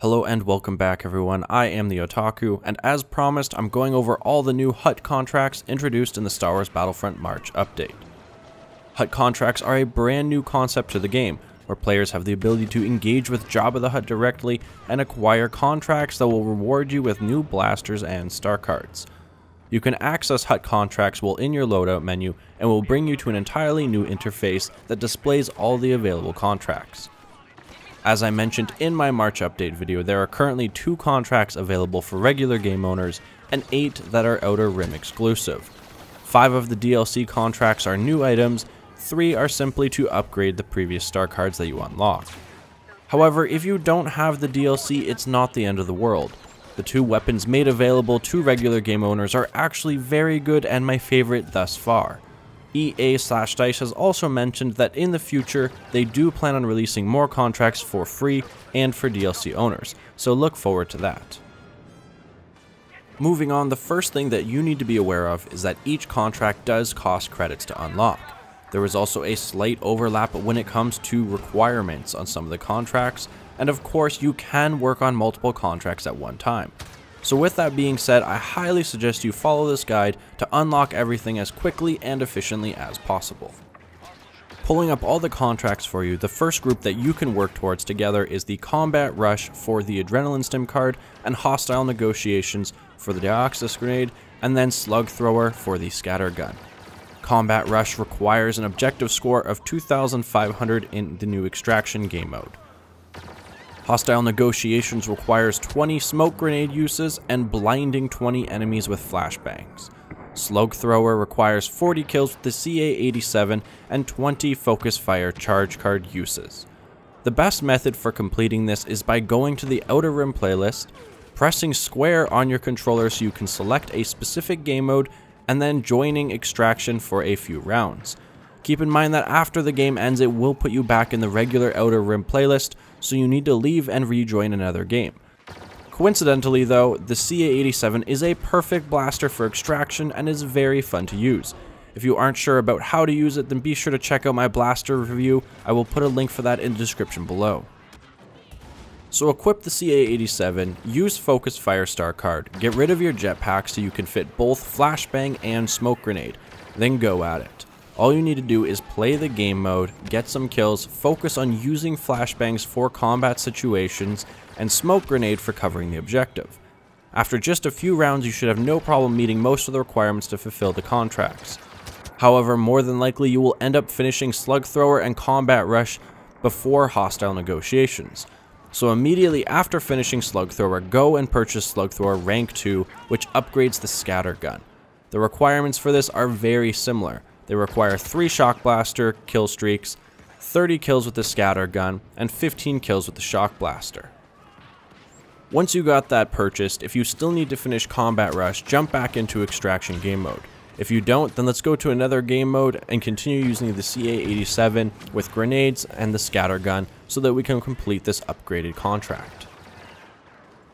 Hello and welcome back everyone, I am the Otaku, and as promised, I'm going over all the new Hutt contracts introduced in the Star Wars Battlefront March update. Hutt contracts are a brand new concept to the game, where players have the ability to engage with Jabba the Hutt directly and acquire contracts that will reward you with new blasters and star cards. You can access Hutt contracts while in your loadout menu and will bring you to an entirely new interface that displays all the available contracts. As I mentioned in my March update video, there are currently two contracts available for regular game owners and eight that are Outer Rim exclusive. Five of the DLC contracts are new items, three are simply to upgrade the previous star cards that you unlock. However, if you don't have the DLC, it's not the end of the world. The two weapons made available to regular game owners are actually very good and my favorite thus far. EA slash DICE has also mentioned that in the future, they do plan on releasing more contracts for free and for DLC owners, so look forward to that. Moving on, the first thing that you need to be aware of is that each contract does cost credits to unlock. There is also a slight overlap when it comes to requirements on some of the contracts, and of course you can work on multiple contracts at one time. So with that being said, I highly suggest you follow this guide to unlock everything as quickly and efficiently as possible. Pulling up all the contracts for you, the first group that you can work towards together is the Combat Rush for the Adrenaline Stim card and Hostile Negotiations for the Dioxis Grenade, and then Slug Thrower for the Scatter Gun. Combat Rush requires an objective score of 2500 in the new Extraction game mode. Hostile Negotiations requires 20 smoke grenade uses and blinding 20 enemies with flashbangs. Slug Thrower requires 40 kills with the CA-87 and 20 focus fire charge card uses. The best method for completing this is by going to the Outer Rim playlist, pressing square on your controller so you can select a specific game mode, and then joining Extraction for a few rounds. Keep in mind that after the game ends it will put you back in the regular Outer Rim playlist, so you need to leave and rejoin another game. Coincidentally though, the CA-87 is a perfect blaster for extraction and is very fun to use. If you aren't sure about how to use it, then be sure to check out my blaster review, I will put a link for that in the description below. So equip the CA-87, use Focus Fire Star card, get rid of your jetpack so you can fit both Flashbang and Smoke Grenade, then go at it. All you need to do is play the game mode, get some kills, focus on using flashbangs for combat situations, and smoke grenade for covering the objective. After just a few rounds you should have no problem meeting most of the requirements to fulfill the contracts. However, more than likely you will end up finishing Slug Thrower and Combat Rush before hostile negotiations. So immediately after finishing Slug Thrower, go and purchase Slug Thrower Rank 2, which upgrades the Scatter Gun. The requirements for this are very similar. They require 3 Shock Blaster kill streaks, 30 kills with the Scatter Gun, and 15 kills with the Shock Blaster. Once you got that purchased, if you still need to finish Combat Rush, jump back into Extraction game mode. If you don't, then let's go to another game mode and continue using the CA-87 with grenades and the scatter gun so that we can complete this upgraded contract.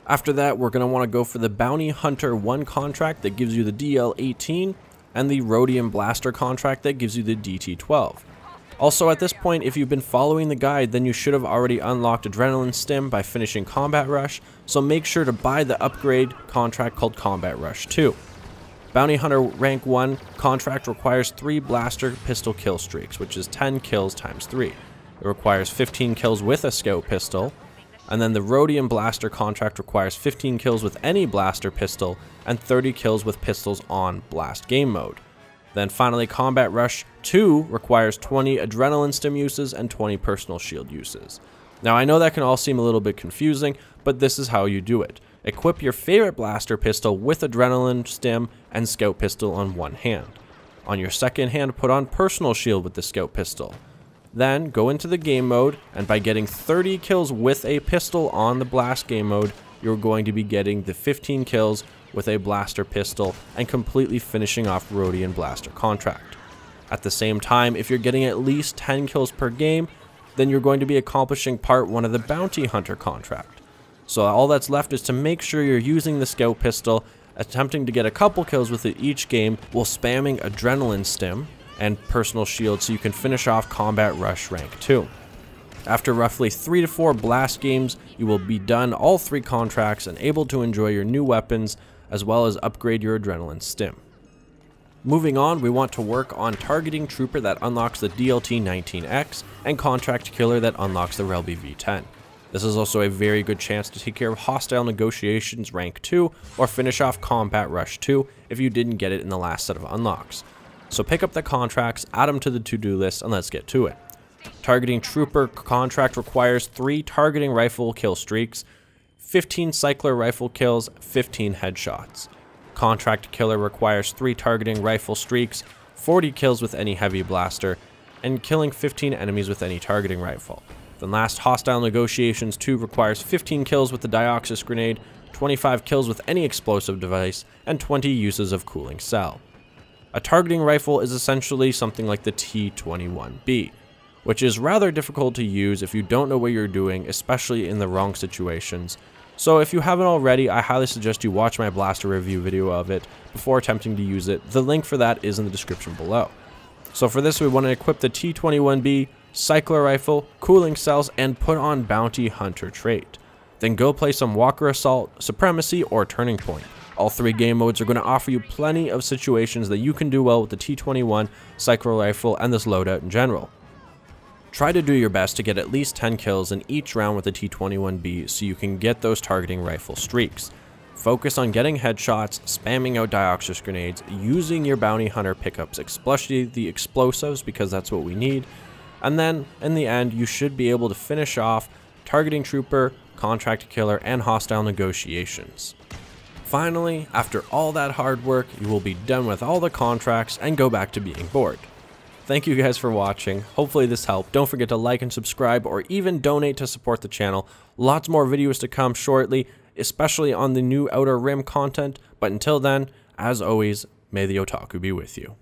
After that, we're going to want to go for the Bounty Hunter 1 contract that gives you the DL-18 and the Rhodium Blaster contract that gives you the DT-12. Also at this point, if you've been following the guide, then you should have already unlocked Adrenaline Stim by finishing Combat Rush, so make sure to buy the upgrade contract called Combat Rush 2. Bounty Hunter Rank 1 contract requires 3 blaster pistol kill streaks, which is 10 kills times 3. It requires 15 kills with a scout pistol, and then the Rhodium Blaster contract requires 15 kills with any blaster pistol and 30 kills with pistols on blast game mode. Then finally Combat Rush 2 requires 20 Adrenaline Stim uses and 20 Personal Shield uses. Now I know that can all seem a little bit confusing, but this is how you do it. Equip your favorite blaster pistol with Adrenaline Stim and Scout Pistol on one hand. On your second hand, put on Personal Shield with the Scout Pistol. Then go into the game mode, and by getting 30 kills with a pistol on the blast game mode, you're going to be getting the 15 kills with a blaster pistol and completely finishing off Rhodium Blaster contract. At the same time, if you're getting at least 10 kills per game, then you're going to be accomplishing part 1 of the Bounty Hunter contract. So all that's left is to make sure you're using the Scout Pistol, attempting to get a couple kills with it each game while spamming Adrenaline Stim, and personal shield so you can finish off Combat Rush rank 2. After roughly 3 to 4 blast games, you will be done all 3 contracts and able to enjoy your new weapons as well as upgrade your adrenaline stim. Moving on, we want to work on Targeting Trooper that unlocks the DLT 19X and Contract Killer that unlocks the Relby V10. This is also a very good chance to take care of Hostile Negotiations Rank 2 or finish off Combat Rush 2 if you didn't get it in the last set of unlocks. So pick up the contracts, add them to the to-do list, and let's get to it. Targeting Trooper contract requires 3 targeting rifle kill streaks, 15 cycler rifle kills, 15 headshots. Contract Killer requires 3 targeting rifle streaks, 40 kills with any heavy blaster, and killing 15 enemies with any targeting rifle. Then last Hostile Negotiations 2 requires 15 kills with the Dioxis Grenade, 25 kills with any explosive device, and 20 uses of Cooling Cell. A targeting rifle is essentially something like the T-21B, which is rather difficult to use if you don't know what you're doing, especially in the wrong situations, so if you haven't already, I highly suggest you watch my blaster review video of it before attempting to use it. The link for that is in the description below. So for this, we want to equip the T21B, Cycler Rifle, Cooling Cells, and put on Bounty Hunter trait. Then go play some Walker Assault, Supremacy, or Turning Point. All three game modes are going to offer you plenty of situations that you can do well with the T21, Cycler Rifle, and this loadout in general. Try to do your best to get at least 10 kills in each round with the T21B so you can get those targeting rifle streaks. Focus on getting headshots, spamming out Dioxis grenades, using your bounty hunter pickups, especially the explosives because that's what we need, and then in the end you should be able to finish off targeting trooper, contract killer, and hostile negotiations. Finally, after all that hard work, you will be done with all the contracts and go back to being bored. Thank you guys for watching. Hopefully this helped. Don't forget to like and subscribe or even donate to support the channel. Lots more videos to come shortly, especially on the new Outer Rim content. But until then, as always, may the otaku be with you.